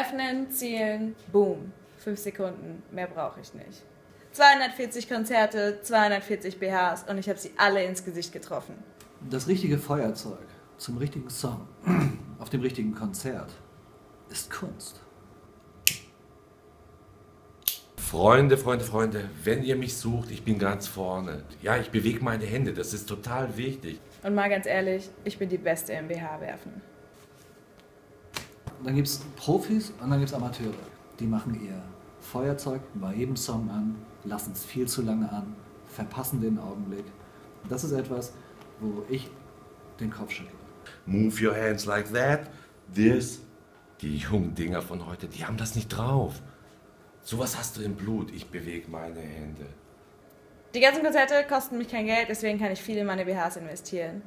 Öffnen, zielen, boom. Fünf Sekunden, mehr brauche ich nicht. 240 Konzerte, 240 BHs und ich habe sie alle ins Gesicht getroffen. Das richtige Feuerzeug zum richtigen Song auf dem richtigen Konzert ist Kunst. Freunde, Freunde, Freunde, wenn ihr mich sucht, ich bin ganz vorne. Ja, ich bewege meine Hände, das ist total wichtig. Und mal ganz ehrlich, ich bin die Beste im BH werfen. Dann gibt es Profis und dann gibt es Amateure. Die machen ihr Feuerzeug bei jedem Song an, lassen es viel zu lange an, verpassen den Augenblick. Das ist etwas, wo ich den Kopf schüttle. Move your hands like that. This. Die jungen Dinger von heute, die haben das nicht drauf. Sowas hast du im Blut. Ich bewege meine Hände. Die ganzen Konzerte kosten mich kein Geld, deswegen kann ich viel in meine BHs investieren.